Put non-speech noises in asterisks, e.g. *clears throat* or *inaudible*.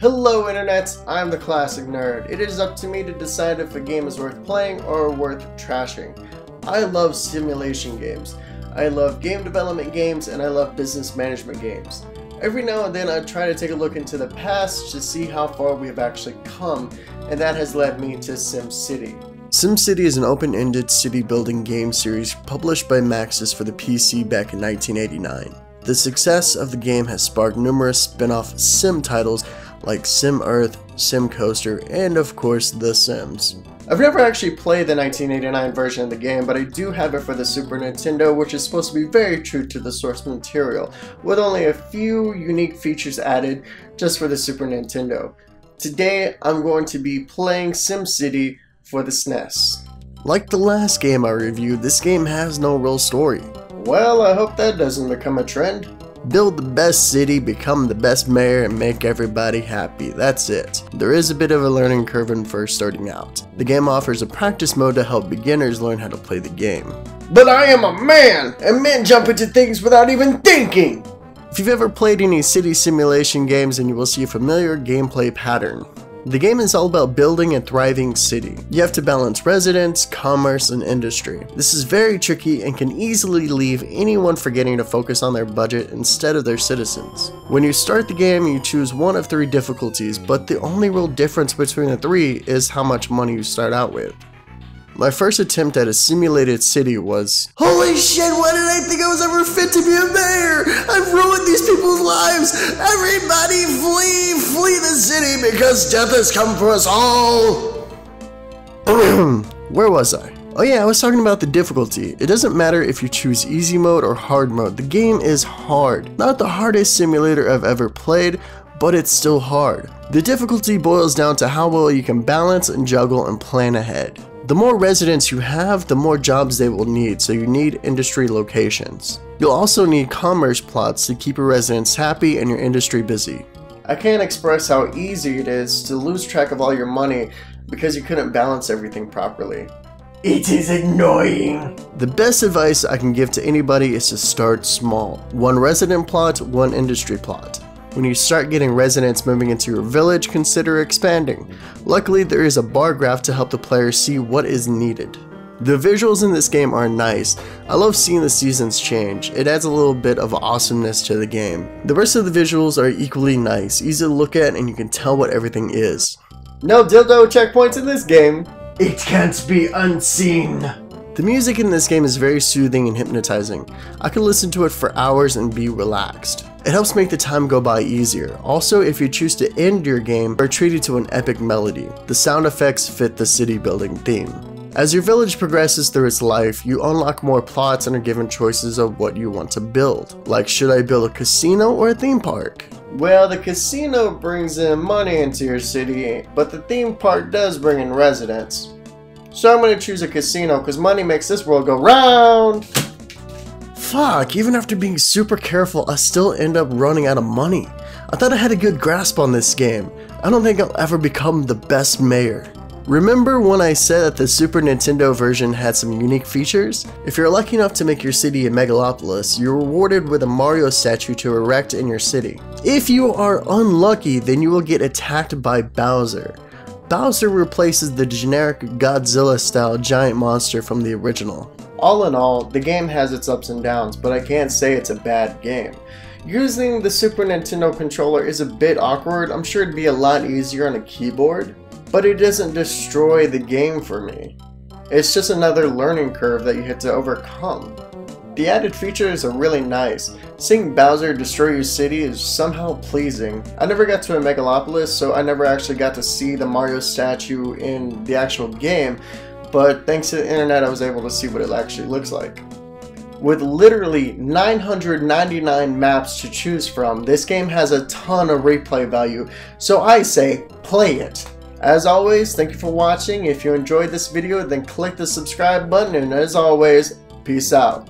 Hello Internet, I'm the Classic Nerd. It is up to me to decide if a game is worth playing or worth trashing. I love simulation games. I love game development games and I love business management games. Every now and then I try to take a look into the past to see how far we have actually come, and that has led me to SimCity. SimCity is an open-ended city building game series published by Maxis for the PC back in 1989. The success of the game has sparked numerous spin-off sim titles like Sim Earth, Sim Coaster, and of course The Sims. I've never actually played the 1989 version of the game, but I do have it for the Super Nintendo, which is supposed to be very true to the source material, with only a few unique features added just for the Super Nintendo. Today, I'm going to be playing SimCity for the SNES. Like the last game I reviewed, this game has no real story. Well, I hope that doesn't become a trend. Build the best city, become the best mayor, and make everybody happy. That's it. There is a bit of a learning curve when first starting out. The game offers a practice mode to help beginners learn how to play the game. But I am a man, and men jump into things without even thinking! If you've ever played any city simulation games, then you will see a familiar gameplay pattern. The game is all about building a thriving city. You have to balance residents, commerce, and industry. This is very tricky and can easily leave anyone forgetting to focus on their budget instead of their citizens. When you start the game, you choose one of three difficulties, but the only real difference between the three is how much money you start out with. My first attempt at a simulated city was Holy shit, why did I think I was ever fit to be a mayor? I've ruined these people's lives! Everybody flee, flee the city because death has come for us all! *clears throat* Where was I? Oh yeah, I was talking about the difficulty. It doesn't matter if you choose easy mode or hard mode, the game is hard. Not the hardest simulator I've ever played, but it's still hard. The difficulty boils down to how well you can balance and juggle and plan ahead. The more residents you have, the more jobs they will need, so you need industry locations. You'll also need commerce plots to keep your residents happy and your industry busy. I can't express how easy it is to lose track of all your money because you couldn't balance everything properly. It is annoying. The best advice I can give to anybody is to start small. One resident plot, one industry plot. When you start getting residents moving into your village, consider expanding. Luckily, there is a bar graph to help the player see what is needed. The visuals in this game are nice. I love seeing the seasons change. It adds a little bit of awesomeness to the game. The rest of the visuals are equally nice, easy to look at, and you can tell what everything is. No dildo checkpoints in this game. It can't be unseen. The music in this game is very soothing and hypnotizing. I could listen to it for hours and be relaxed. It helps make the time go by easier. Also, if you choose to end your game, you are treated to an epic melody. The sound effects fit the city building theme. As your village progresses through its life, you unlock more plots and are given choices of what you want to build. Like, should I build a casino or a theme park? Well, the casino brings in money into your city, but the theme park does bring in residents. So I'm going to choose a casino because money makes this world go round. Fuck, even after being super careful, I still end up running out of money. I thought I had a good grasp on this game. I don't think I'll ever become the best mayor. Remember when I said that the Super Nintendo version had some unique features? If you're lucky enough to make your city a megalopolis, you're rewarded with a Mario statue to erect in your city. If you are unlucky, then you will get attacked by Bowser. Bowser replaces the generic Godzilla-style giant monster from the original. All in all, the game has its ups and downs, but I can't say it's a bad game. Using the Super Nintendo controller is a bit awkward, I'm sure it'd be a lot easier on a keyboard, but it doesn't destroy the game for me. It's just another learning curve that you have to overcome. The added features are really nice. Seeing Bowser destroy your city is somehow pleasing. I never got to a Megalopolis, so I never actually got to see the Mario statue in the actual game, but thanks to the internet I was able to see what it actually looks like. With literally 999 maps to choose from, this game has a ton of replay value, so I say play it. As always, thank you for watching. If you enjoyed this video, then click the subscribe button, and as always, peace out.